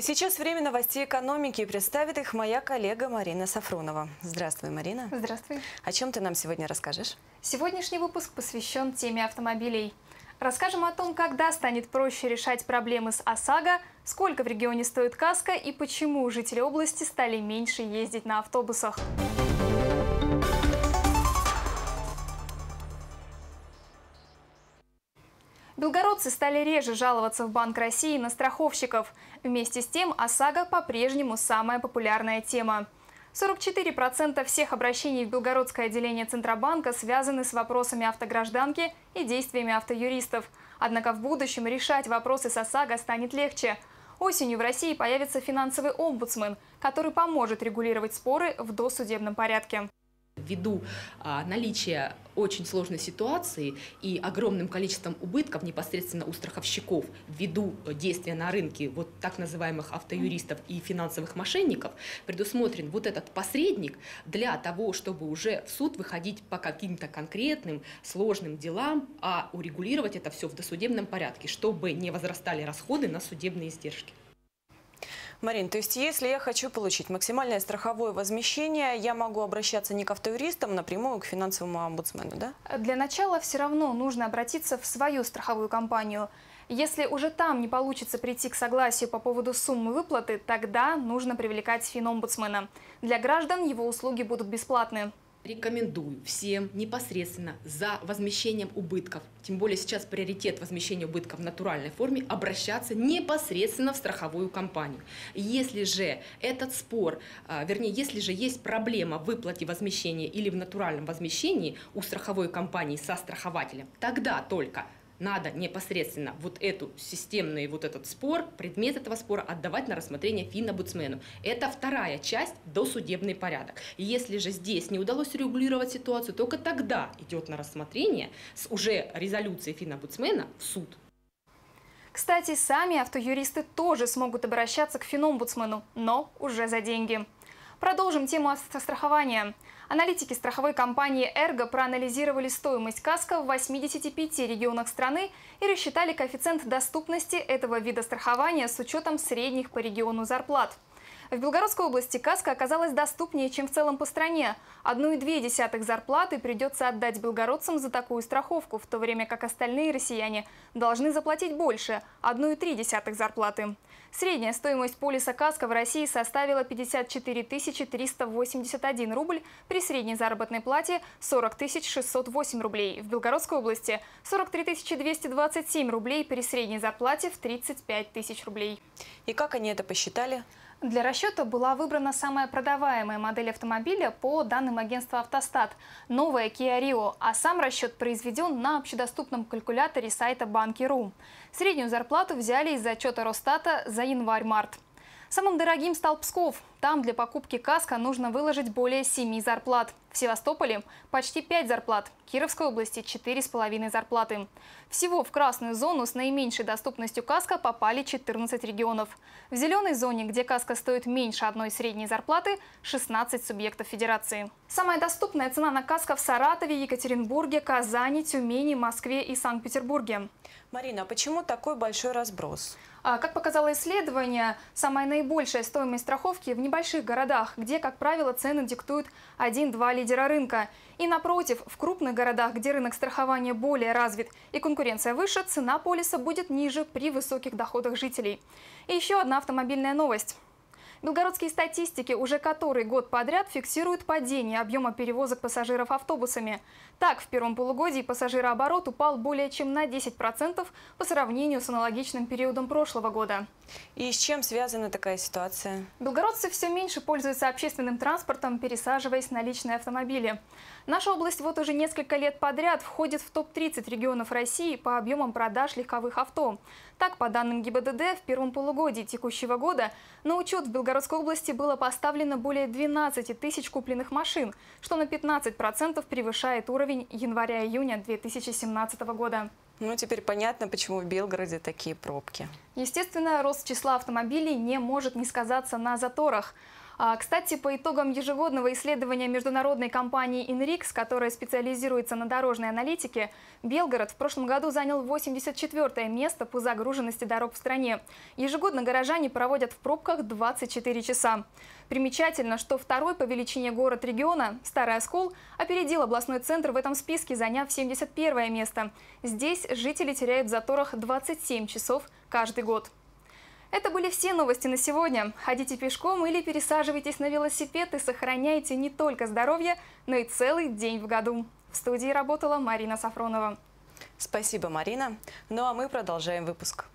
Сейчас время новостей экономики. Представит их моя коллега Марина Сафронова. Здравствуй, Марина. Здравствуй. О чем ты нам сегодня расскажешь? Сегодняшний выпуск посвящен теме автомобилей. Расскажем о том, когда станет проще решать проблемы с ОСАГО, сколько в регионе стоит каска и почему жители области стали меньше ездить на автобусах. Белгородцы стали реже жаловаться в Банк России на страховщиков. Вместе с тем ОСАГО по-прежнему самая популярная тема. 44% всех обращений в Белгородское отделение Центробанка связаны с вопросами автогражданки и действиями автоюристов. Однако в будущем решать вопросы с ОСАГО станет легче. Осенью в России появится финансовый омбудсмен, который поможет регулировать споры в досудебном порядке ввиду а, наличия очень сложной ситуации и огромным количеством убытков непосредственно у страховщиков ввиду действия на рынке вот так называемых автоюристов и финансовых мошенников, предусмотрен вот этот посредник для того, чтобы уже в суд выходить по каким-то конкретным сложным делам, а урегулировать это все в досудебном порядке, чтобы не возрастали расходы на судебные издержки. Марин, то есть если я хочу получить максимальное страховое возмещение, я могу обращаться не к автоюристам, напрямую к финансовому омбудсмену, да? Для начала все равно нужно обратиться в свою страховую компанию. Если уже там не получится прийти к согласию по поводу суммы выплаты, тогда нужно привлекать финомбудсмена. Для граждан его услуги будут бесплатны. Рекомендую всем непосредственно за возмещением убытков, тем более сейчас приоритет возмещения убытков в натуральной форме, обращаться непосредственно в страховую компанию. Если же этот спор, а, вернее, если же есть проблема в выплате возмещения или в натуральном возмещении у страховой компании со страхователем, тогда только надо непосредственно вот эту системный вот этот спор, предмет этого спора отдавать на рассмотрение финобудсмену. Это вторая часть досудебный порядок. И если же здесь не удалось регулировать ситуацию, только тогда идет на рассмотрение с уже резолюцией финобудсмена в суд. Кстати, сами автоюристы тоже смогут обращаться к финомбудсмену, но уже за деньги. Продолжим тему страхования. Аналитики страховой компании «Эрго» проанализировали стоимость каска в 85 регионах страны и рассчитали коэффициент доступности этого вида страхования с учетом средних по региону зарплат. В Белгородской области каска оказалась доступнее, чем в целом по стране. Одну и две десятых зарплаты придется отдать белгородцам за такую страховку, в то время как остальные россияне должны заплатить больше – одну и три десятых зарплаты. Средняя стоимость полиса каска в России составила 54 381 рубль при средней заработной плате 40 608 рублей. В Белгородской области 43 227 рублей при средней зарплате в 35 тысяч рублей. И как они это посчитали? Для расчета была выбрана самая продаваемая модель автомобиля по данным агентства «Автостат» – новая Kia Rio, а сам расчет произведен на общедоступном калькуляторе сайта Банки.ру. Среднюю зарплату взяли из отчета Росстата за январь-март. Самым дорогим стал Псков. Там для покупки каска нужно выложить более 7 зарплат. В Севастополе почти 5 зарплат, в Кировской области 4,5 зарплаты. Всего в красную зону с наименьшей доступностью каска попали 14 регионов. В зеленой зоне, где каска стоит меньше одной средней зарплаты, 16 субъектов федерации. Самая доступная цена на каска в Саратове, Екатеринбурге, Казани, Тюмени, Москве и Санкт-Петербурге. Марина, а почему такой большой разброс? А, как показало исследование, самая наибольшая стоимость страховки в небольших городах, где, как правило, цены диктуют один-два лидера рынка. И напротив, в крупных городах, где рынок страхования более развит и конкуренция выше, цена полиса будет ниже при высоких доходах жителей. И еще одна автомобильная новость. Белгородские статистики уже который год подряд фиксируют падение объема перевозок пассажиров автобусами. Так, в первом полугодии пассажирооборот упал более чем на 10% по сравнению с аналогичным периодом прошлого года. И с чем связана такая ситуация? Белгородцы все меньше пользуются общественным транспортом, пересаживаясь на личные автомобили. Наша область вот уже несколько лет подряд входит в топ-30 регионов России по объемам продаж легковых авто. Так, по данным ГИБДД, в первом полугодии текущего года на учет в Белгородской области было поставлено более 12 тысяч купленных машин, что на 15% превышает уровень января-июня 2017 года. Ну, теперь понятно, почему в Белгороде такие пробки. Естественно, рост числа автомобилей не может не сказаться на заторах. А, кстати, по итогам ежегодного исследования международной компании INRIX, которая специализируется на дорожной аналитике, Белгород в прошлом году занял 84 место по загруженности дорог в стране. Ежегодно горожане проводят в пробках 24 часа. Примечательно, что второй по величине город региона, Старый Оскол, опередил областной центр в этом списке, заняв 71 место. Здесь жители теряют в заторах 27 часов каждый год. Это были все новости на сегодня. Ходите пешком или пересаживайтесь на велосипед и сохраняйте не только здоровье, но и целый день в году. В студии работала Марина Сафронова. Спасибо, Марина. Ну а мы продолжаем выпуск.